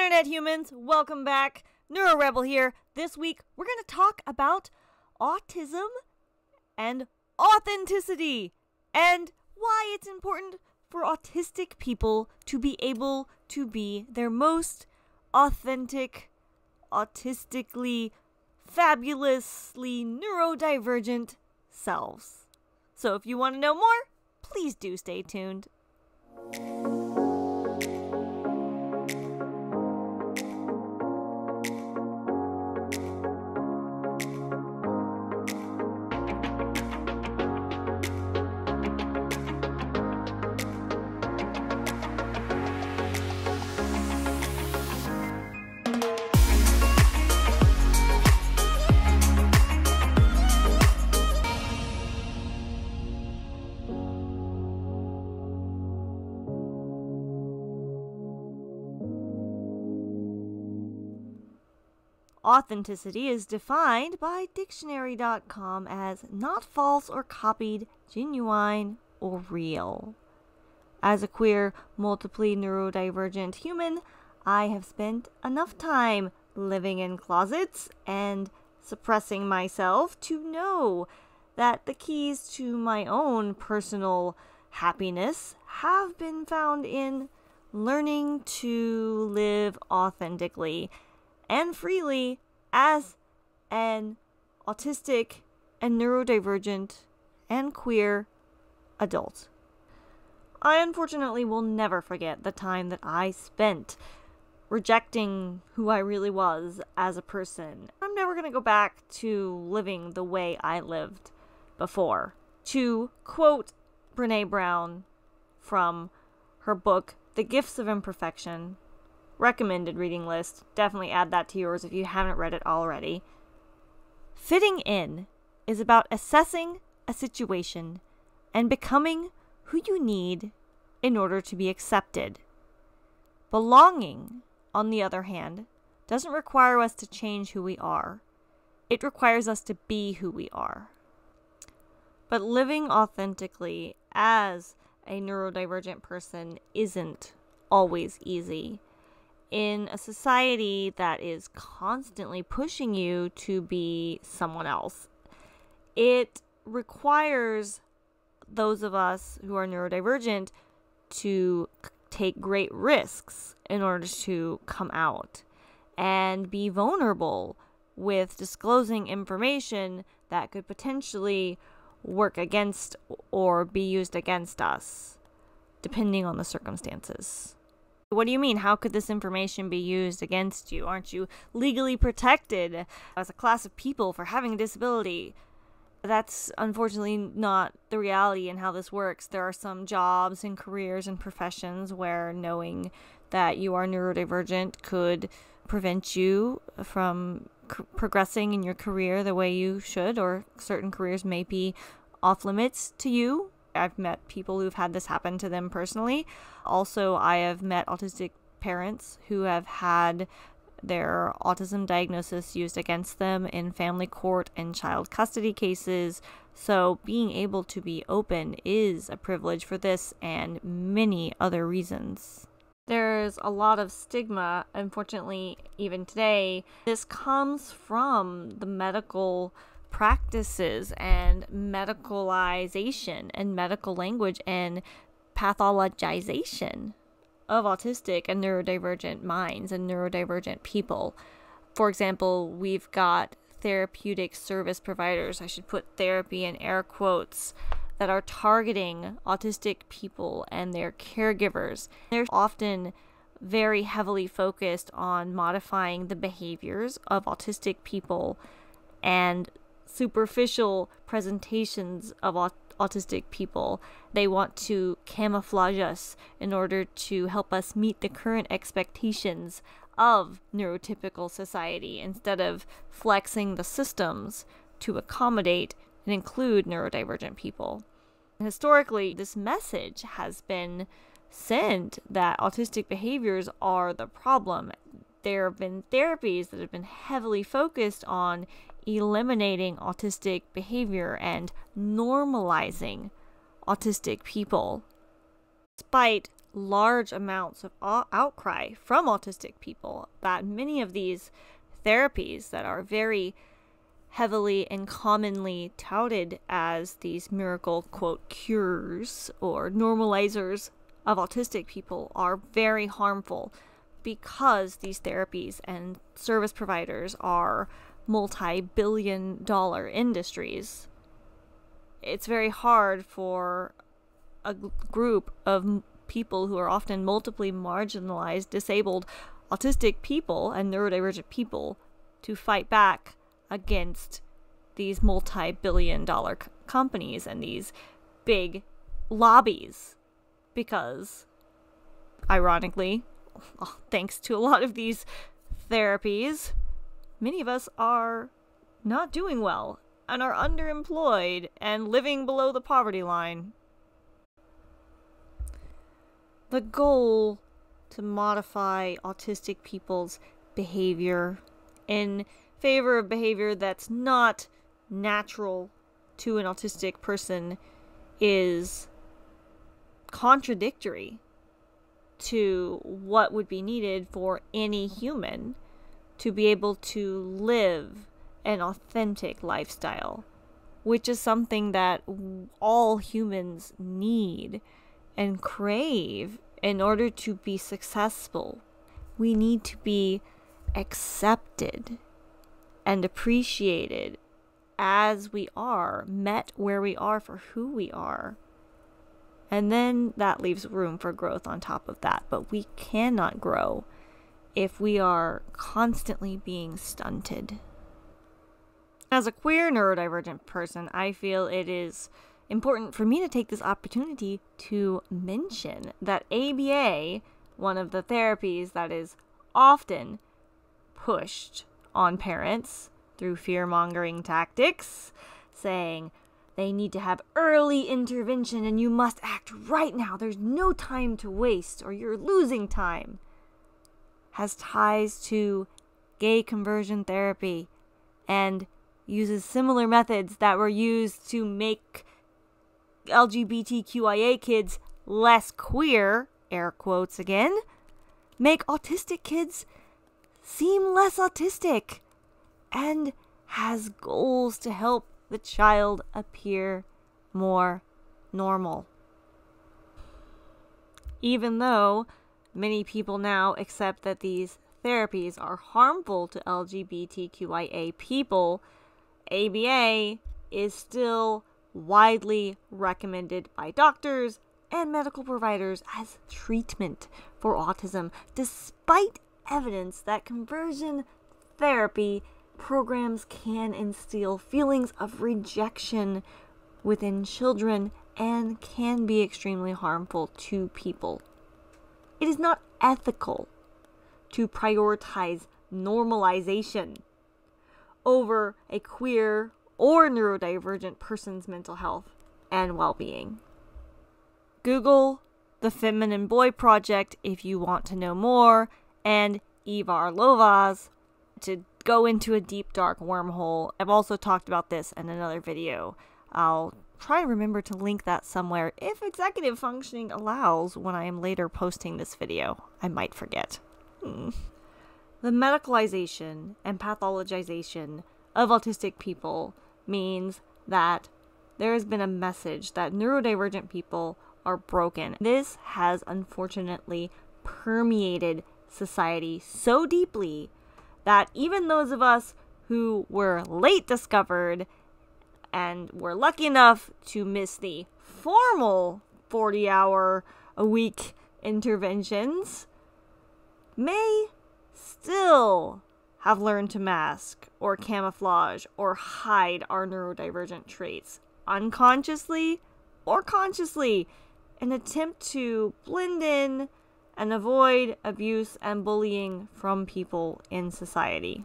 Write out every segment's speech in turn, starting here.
Internet humans, welcome back. Neuro Rebel here. This week, we're going to talk about autism and authenticity and why it's important for autistic people to be able to be their most authentic, autistically, fabulously neurodivergent selves. So if you want to know more, please do stay tuned. Authenticity is defined by dictionary.com as not false or copied, genuine, or real. As a queer, multiply neurodivergent human, I have spent enough time living in closets and suppressing myself to know that the keys to my own personal happiness have been found in learning to live authentically and freely as an autistic and neurodivergent and queer adult. I unfortunately will never forget the time that I spent rejecting who I really was as a person. I'm never going to go back to living the way I lived before. To quote Brene Brown from her book, The Gifts of Imperfection, recommended reading list. Definitely add that to yours if you haven't read it already. Fitting in is about assessing a situation and becoming who you need in order to be accepted. Belonging, on the other hand, doesn't require us to change who we are. It requires us to be who we are. But living authentically as a neurodivergent person isn't always easy in a society that is constantly pushing you to be someone else. It requires those of us who are neurodivergent to take great risks in order to come out and be vulnerable with disclosing information that could potentially work against or be used against us, depending on the circumstances. What do you mean? How could this information be used against you? Aren't you legally protected as a class of people for having a disability? That's unfortunately not the reality and how this works. There are some jobs and careers and professions where knowing that you are neurodivergent could prevent you from progressing in your career the way you should, or certain careers may be off limits to you I've met people who've had this happen to them personally. Also, I have met autistic parents who have had their autism diagnosis used against them in family court and child custody cases. So, being able to be open is a privilege for this and many other reasons. There's a lot of stigma, unfortunately, even today. This comes from the medical practices and medicalization and medical language and pathologization of autistic and neurodivergent minds and neurodivergent people. For example, we've got therapeutic service providers, I should put therapy in air quotes, that are targeting autistic people and their caregivers. They're often very heavily focused on modifying the behaviors of autistic people and superficial presentations of aut- autistic people. They want to camouflage us in order to help us meet the current expectations of neurotypical society instead of flexing the systems to accommodate and include neurodivergent people. Historically, this message has been sent that autistic behaviors are the problem. There have been therapies that have been heavily focused on eliminating autistic behavior and normalizing autistic people. Despite large amounts of outcry from autistic people that many of these therapies that are very heavily and commonly touted as these miracle quote cures or normalizers of autistic people are very harmful because these therapies and service providers are multi billion dollar industries. It's very hard for a group of people who are often multiply marginalized, disabled, autistic people and neurodivergent people to fight back against these multi billion dollar c- companies and these big lobbies. Because, ironically, thanks to a lot of these therapies, many of us are not doing well and are underemployed and living below the poverty line. The goal to modify autistic people's behavior in favor of behavior that's not natural to an autistic person is contradictory to what would be needed for any human to be able to live an authentic lifestyle, which is something that all humans need and crave in order to be successful. We need to be accepted and appreciated as we are, met where we are for who we are. And then that leaves room for growth on top of that. But we cannot grow if we are constantly being stunted. As a queer neurodivergent person, I feel it is important for me to take this opportunity to mention that ABA, one of the therapies that is often pushed on parents through fear mongering tactics, saying they need to have early intervention and you must act right now. There's no time to waste or you're losing time. Has ties to gay conversion therapy and uses similar methods that were used to make LGBTQIA kids less queer, air quotes again, make autistic kids seem less autistic and has goals to help the child appear more normal. Even though many people now accept that these therapies are harmful to LGBTQIA people, ABA is still widely recommended by doctors and medical providers as treatment for autism, despite evidence that conversion therapy programs can instill feelings of rejection within children and can be extremely harmful to people. It is not ethical to prioritize normalization over a queer or neurodivergent person's mental health and well being. Google the Feminine Boy Project if you want to know more and Ivar Lovaas to go into a deep dark wormhole. I've also talked about this in another video. I'll try to remember to link that somewhere if executive functioning allows when I am later posting this video. I might forget. Hmm. The medicalization and pathologization of autistic people means that there has been a message that neurodivergent people are broken. This has unfortunately permeated society so deeply that even those of us who were late discovered and were lucky enough to miss the formal 40 hour a week interventions may still have learned to mask or camouflage or hide our neurodivergent traits unconsciously or consciously in attempt to blend in and avoid abuse and bullying from people in society.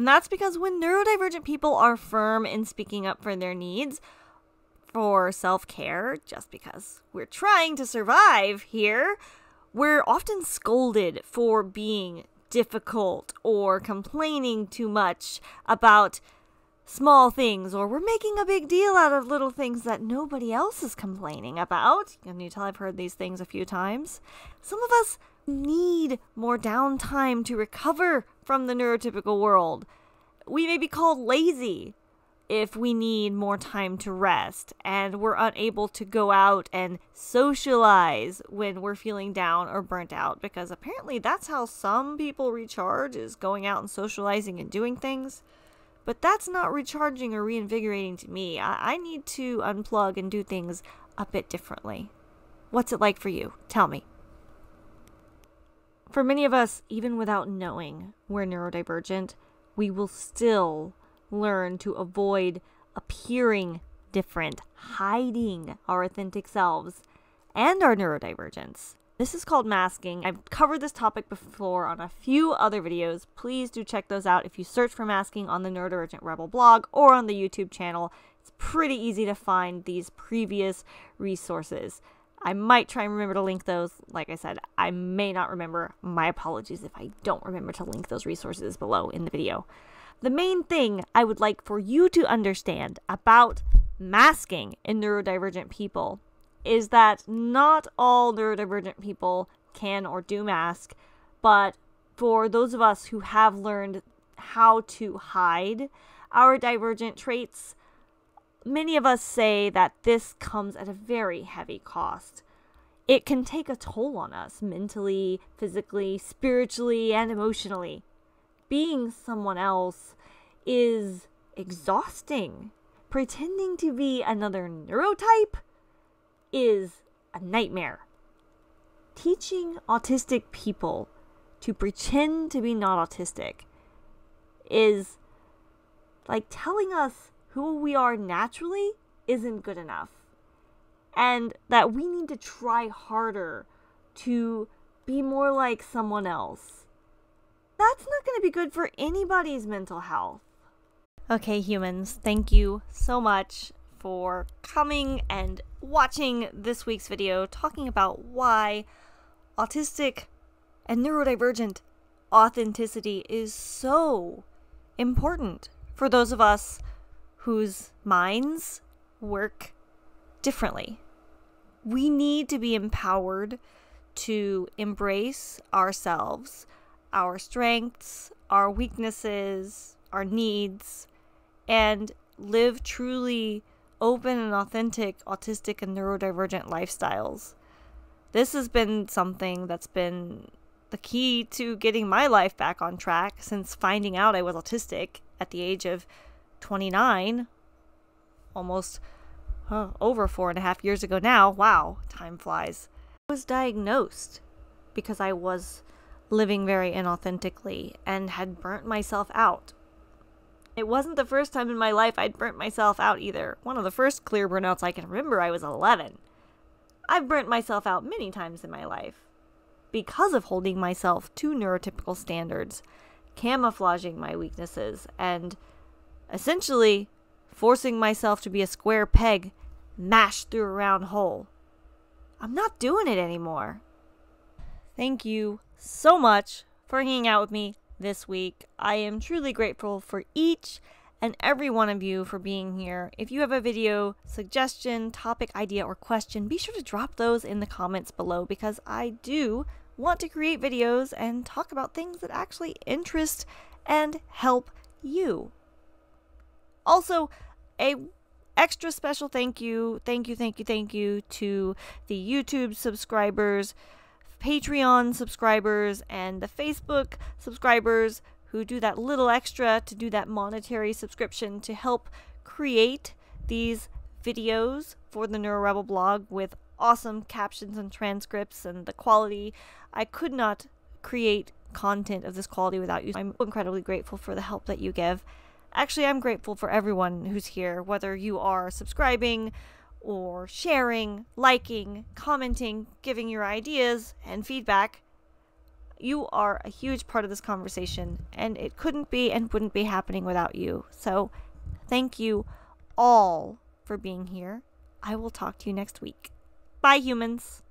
And that's because when neurodivergent people are firm in speaking up for their needs for self care, just because we're trying to survive here, we're often scolded for being difficult or complaining too much about small things, or we're making a big deal out of little things that nobody else is complaining about. Can you tell I've heard these things a few times? Some of us need more downtime to recover from the neurotypical world. We may be called lazy if we need more time to rest and we're unable to go out and socialize when we're feeling down or burnt out because apparently that's how some people recharge is going out and socializing and doing things. But that's not recharging or reinvigorating to me. I, I need to unplug and do things a bit differently. What's it like for you? Tell me for many of us even without knowing we're neurodivergent we will still learn to avoid appearing different, hiding our authentic selves and our neurodivergence. This is called masking. I've covered this topic before on a few other videos. Please do check those out if you search for masking on the Neurodivergent Rebel blog or on the YouTube channel. It's pretty easy to find these previous resources. I might try and remember to link those. Like I said, I may not remember. My apologies if I don't remember to link those resources below in the video. The main thing I would like for you to understand about masking in neurodivergent people is that not all neurodivergent people can or do mask, but for those of us who have learned how to hide our divergent traits, many of us say that this comes at a very heavy cost. It can take a toll on us mentally, physically, spiritually, and emotionally being someone else is exhausting. Pretending to be another neurotype is a nightmare. Teaching autistic people to pretend to be not autistic is like telling us who we are naturally isn't good enough. And that we need to try harder to be more like someone else that's not going to be good for anybody's mental health. Okay, humans, thank you so much for coming and watching this week's video talking about why autistic and neurodivergent authenticity is so important for those of us whose minds work differently. We need to be empowered to embrace ourselves our strengths, our weaknesses, our needs, and live truly open and authentic autistic and neurodivergent lifestyles. This has been something that's been the key to getting my life back on track since finding out I was autistic at the age of 29, almost uh, over four and a half years ago now. Wow, time flies. I was diagnosed because I was living very inauthentically and had burnt myself out. It wasn't the first time in my life I'd burnt myself out either. One of the first clear burnouts I can remember, I was 11. I've burnt myself out many times in my life because of holding myself to neurotypical standards, camouflaging my weaknesses, and essentially forcing myself to be a square peg mashed through a round hole. I'm not doing it anymore. Thank you so much for hanging out with me this week. I am truly grateful for each and every one of you for being here. If you have a video suggestion, topic idea, or question, be sure to drop those in the comments below because I do want to create videos and talk about things that actually interest and help you. Also, a extra special thank you, thank you, thank you, thank you to the YouTube subscribers Patreon subscribers and the Facebook subscribers who do that little extra to do that monetary subscription to help create these videos for the NeuroRebel blog with awesome captions and transcripts and the quality. I could not create content of this quality without you. I'm incredibly grateful for the help that you give. Actually, I'm grateful for everyone who's here, whether you are subscribing, or sharing, liking, commenting, giving your ideas and feedback, you are a huge part of this conversation, and it couldn't be and wouldn't be happening without you. So, thank you all for being here. I will talk to you next week. Bye, humans.